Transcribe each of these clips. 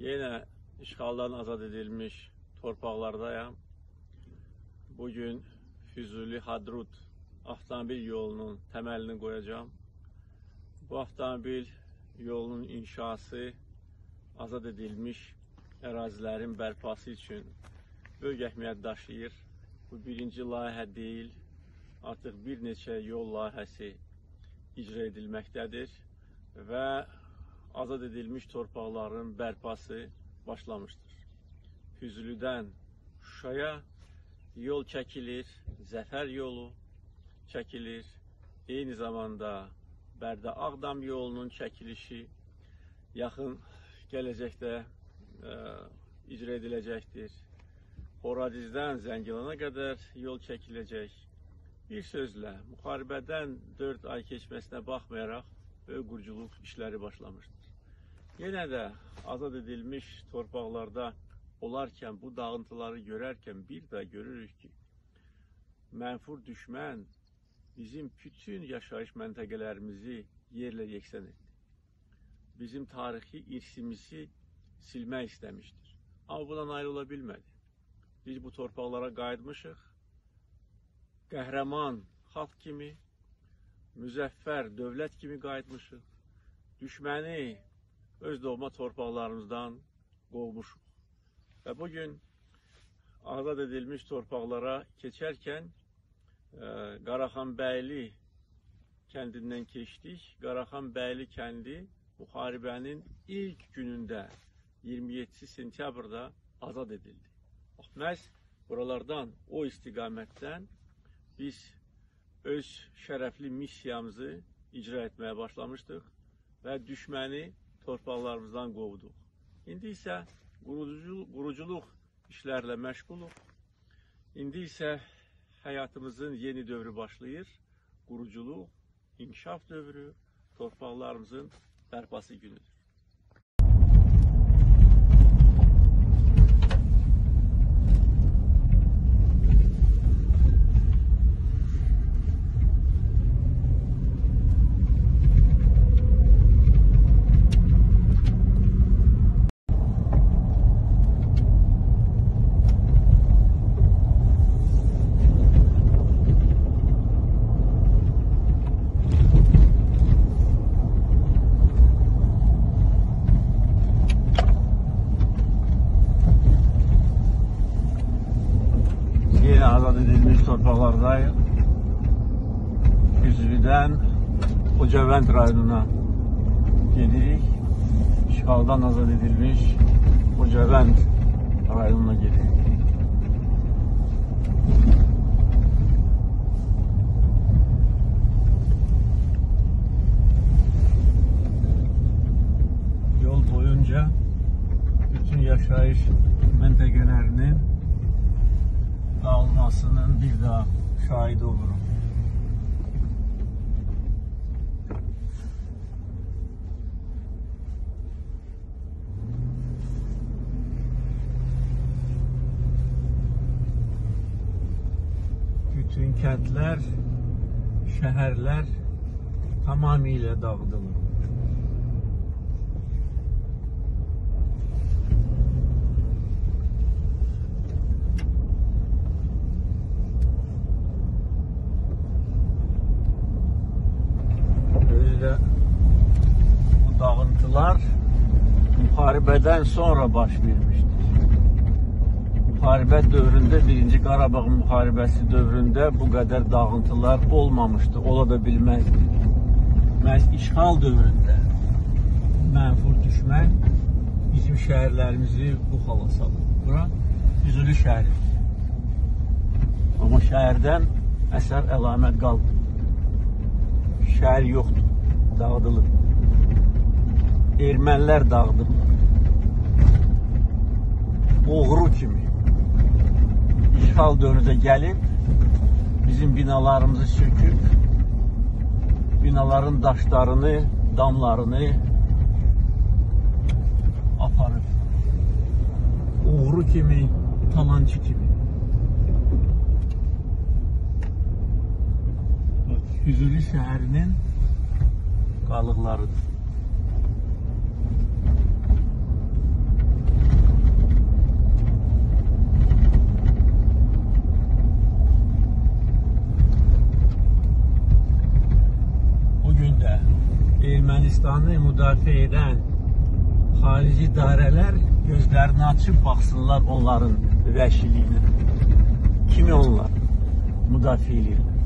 Yine işgaldan azad edilmiş torpaqlardayam. Bugün Füzuli Hadrut avtomobil yolunun təməlini qoyacağam. Bu avtomobil yolunun inşası azad edilmiş ərazilərin bərpası üçün böyük əhəmiyyət daşıyır. Bu birinci layihə deyil, artıq bir neçə yol layihəsi icra edilməkdədir və azad edilmiş torpaqların bərpası başlamışdır. Füzülüdən Şuşaya yol çəkilir, Zəfər yolu çəkilir. Eyni zamanda Bərdə Ağdam yolunun çəkilişi yaxın gələcəkdə ə, icra ediləcəkdir. Horadizdən Zəngilana qədər yol çəkiləcək. Bir sözlə, müharibədən 4 ay keçməsinə baxmayaraq böyük quruculuq işləri başlamışdır. Yenə də azad edilmiş torpaqlarda olarkən, bu dağıntıları görərkən bir də görürük ki, mənfur düşmən bizim bütün yaşayış məntəqələrimizi yerlə yeksən etdi. Bizim tarixi irsimizi silmək istəmişdir. Amma buna nail ola bilmədi. Biz bu torpaqlara qayıtmışıq. Qəhrəman xalq kimi, müzəffər dövlət kimi qayıtmışıq. Düşməni öz doğma torpaqlarımızdan qovmuşuq. Və bu gün azad edilmiş torpaqlara keçərkən e, Qaraxanbəyli kəndindən keçdik. Qaraxanbəyli kəndi müharibənin ilk günündə 27 sentyabrda azad edildi. Bax, məhz buralardan, o istiqamətdən biz öz şərəfli missiyamızı icra etməyə başlamışdıq və düşməni torpaqlarımızdan qovduq. İndi isə quruculuq, quruculuq işlərlə məşğuluq. İndi isə həyatımızın yeni dövrü başlayır. Quruculuq, inkişaf dövrü, torpaqlarımızın bərpası günüdür. Yeni azad edilmiş torpaqlardayıq. Güzlüdən Ocavənd rayonuna gedirik. İşğaldan azad edilmiş Ocavənd rayonuna gedirik. Yol boyunca bütün yaşayış məntəqələrinin almasının bir daha şahit olurum. Bütün kentler, şehirler tamamıyla dağıldı. Müharibədən sonra baş vermişdir. Müharibə dövründə, birinci Qarabağ müharibəsi dövründə bu qədər dağıntılar olmamışdı, ola da bilməzdi. Məhz işğal dövründə mənfur düşmən bizim şəhərlərimizi bu hala salır. Bura Füzuli şəhəri. Amma şəhərdən əsər əlamət qaldı. Şəhər yoxdur, dağıdılıb. Ermənilər dağıdıb. Oğru kimi işğal dövründə gəlib bizim binalarımızı söküb binaların daşlarını, damlarını aparıb. Oğru kimi, talancı kimi. Bax, Füzuli şəhərinin qalıqlarıdır. Müdafiə edən xarici idarələr gözlərini açıb baxsınlar onların vəhşiliyinə. Kimi onlar müdafiə edirlər?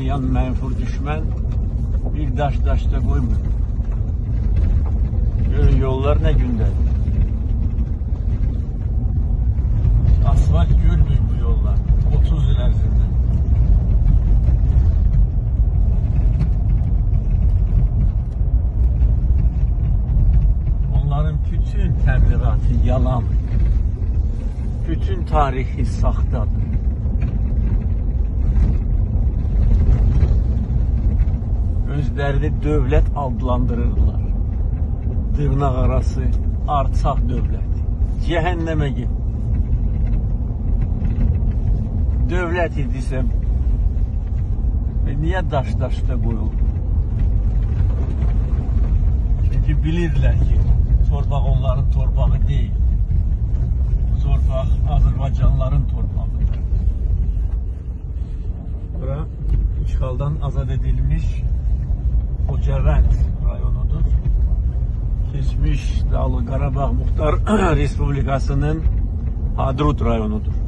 Saxlayan mənfur düşmən bir daş daşda qoymur. Görün yollar nə gündədir. Asfalt görmüyor bu yollar 30 il ərzində. Onların bütün təbliğatı yalan. Bütün tarihi saxtadır. Özlərini dövlət adlandırırlar. Dırnaq arası artsaq dövlət. Cəhənnəmə get. Dövlət idisə e, niyə daş-daşda qoyulur? Çünki bilirlər ki, torpaq onların torpağı deyil. Torpaq Azərbaycanlıların torpağıdır. Bura işğaldan azad edilmiş Hocavənd rayonudur. Keçmiş Dağlı Qarabağ Muxtar Respublikasının Hadrut rayonudur.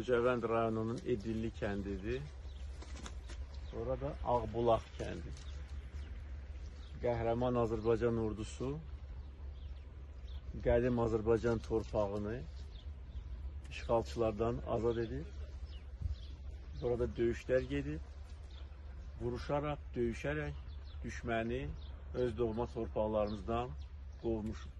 Hocavənd rayonunun Edilli kəndidir. Sonra da Ağbulaq kəndi. Qəhrəman Azərbaycan ordusu qədim Azərbaycan torpağını işğalçılardan azad edir. Burada döyüşlər gedir. Vuruşaraq, döyüşərək düşməni öz doğma torpaqlarımızdan qovmuşuq.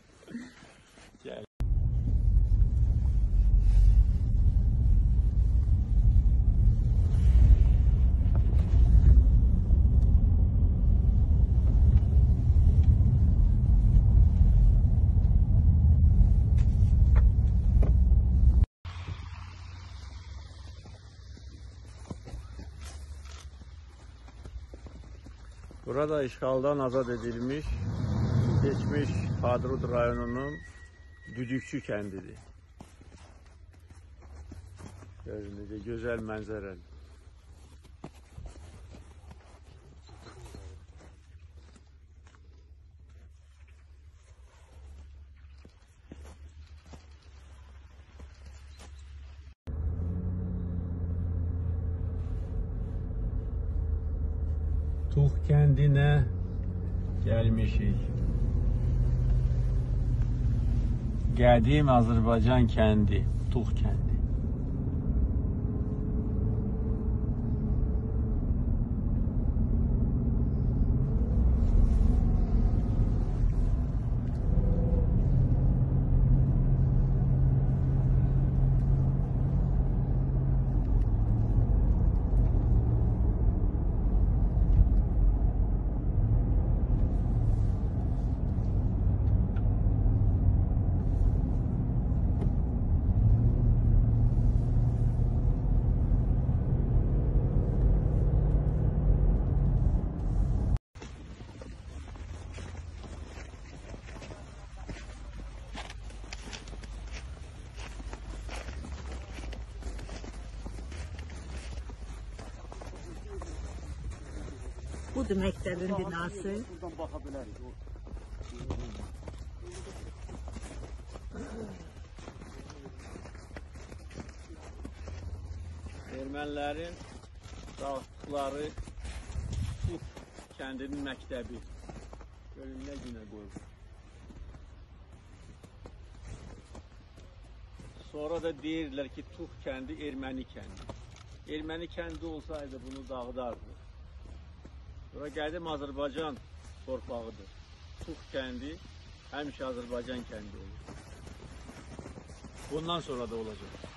Burada işğaldan azad edilmiş, geçmiş Hadrut rayonunun Düdükçü kəndidir. Görün necə gözəl mənzərəli. Tuğ kəndinə gəlmişik. Qədim Azərbaycan kəndi, Tuğ kəndi. Budur məktəbin binası. Buradan baxa bilərik. O- Ermənilərin dağıtdıqları Tuf kəndinin məktəbi. Görün nə günə qoyub. Sonra da deyirlər ki, Tuf kəndi erməni kəndi. Erməni kəndi olsaydı bunu dağıdardı. Bura qədim Azərbaycan torpağıdır. Tuf kəndi həmişə Azərbaycan kəndi olur. Bundan sonra da olacaq.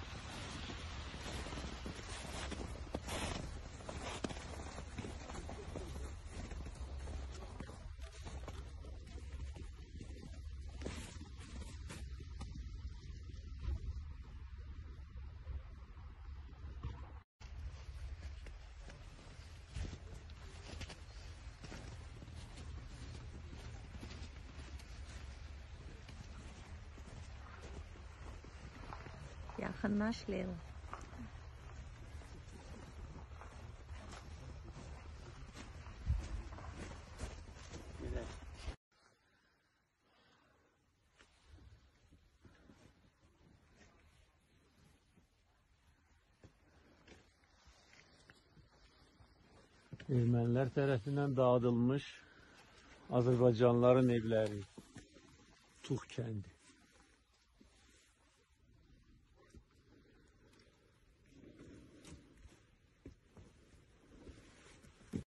Yaxınlaş Leyla. Gedək. Ermənilər tərəfindən dağıdılmış Azərbaycanlıların evləri. Tux kəndi.